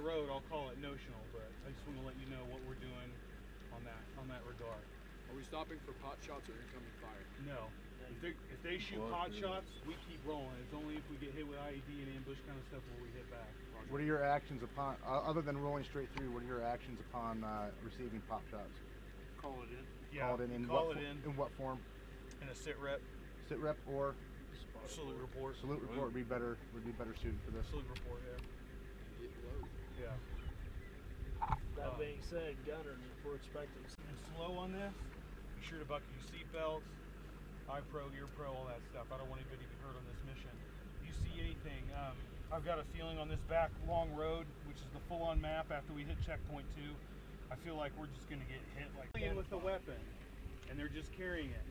off the road, I'll call it notional, but I just want to let you know what we're doing on that on that regard. Are we stopping for pot shots or incoming fire? No. If they, if they shoot pot shots, we keep rolling. It's only if we get hit with IED and ambush kind of stuff will we hit back. What are your actions upon, uh, other than rolling straight through, what are your actions upon uh, receiving pop shots? Call it in. Call it in. In call what it in In what form? in a sit rep. Sit rep or Salute report. salute report would be better. Would be better suited for this. Salute report. Yeah. Yeah. That being said, Gunner, we're expecting and slow on this. Be sure to buckle your seatbelts, eye pro, ear pro, all that stuff. I don't want anybody to get hurt on this mission. If you see anything, um, I've got a feeling on this back long road, which is the full-on map after we hit checkpoint two, I feel like we're just going to get hit like with the weapon, and they're just carrying it.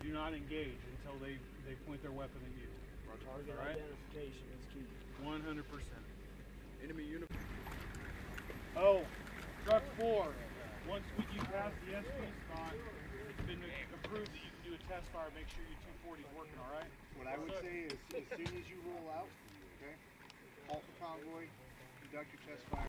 Do not engage until they they point their weapon at you. target right. identification is key. 100 percent. Enemy uniform. Oh, truck four. Once we you pass the SP spot, it's been approved that you can do a test fire. Make sure your 240 is working. All right. What I would say is, as soon as you roll out, okay, halt the convoy, conduct your test fire.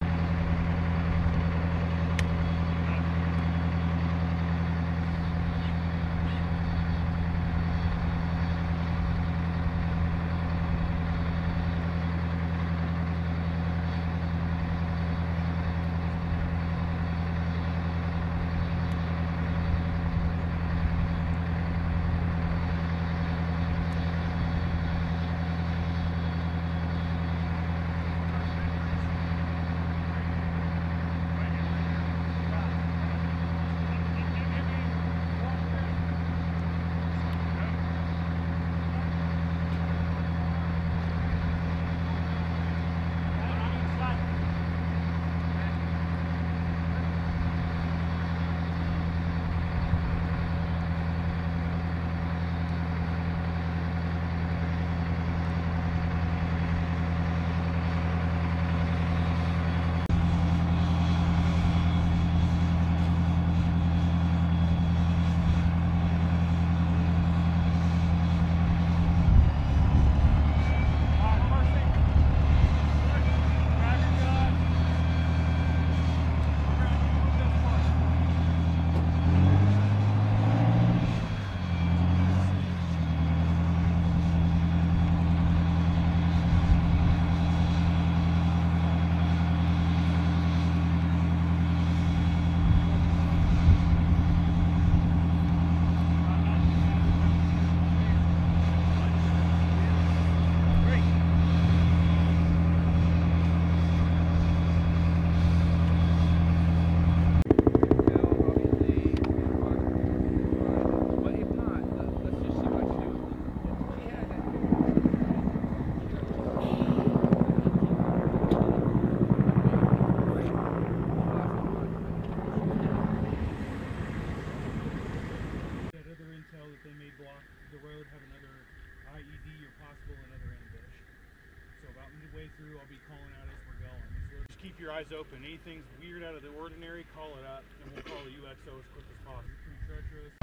Eyes open. Anything's weird out of the ordinary, call it up, and we'll call the UXO as quick as possible. Pretty treacherous.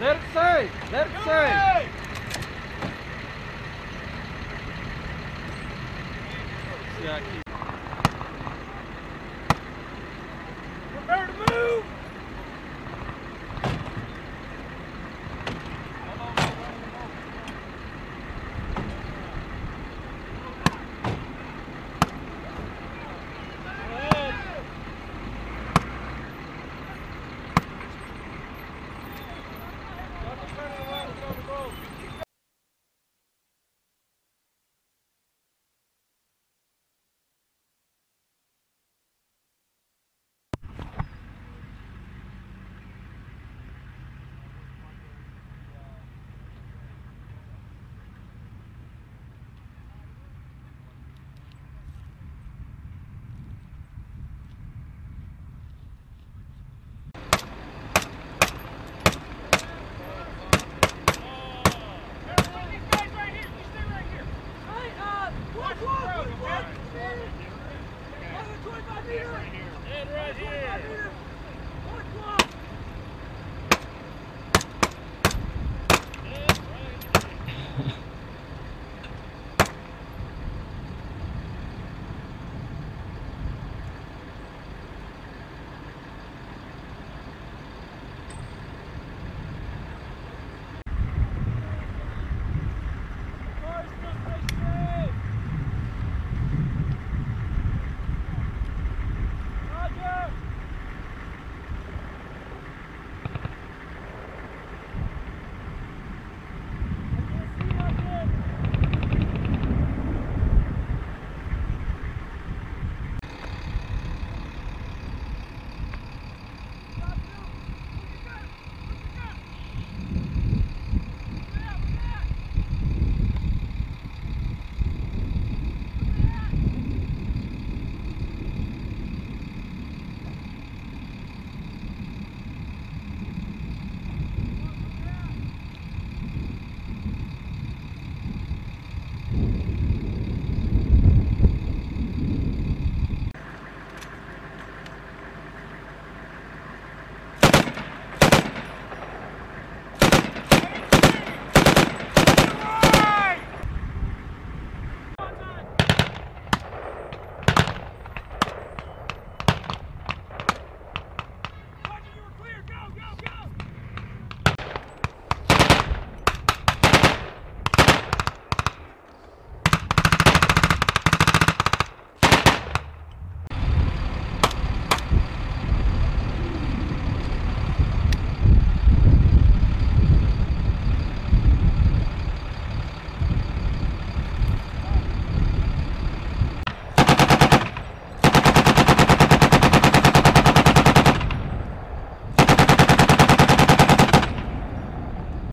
Left side! Left side! It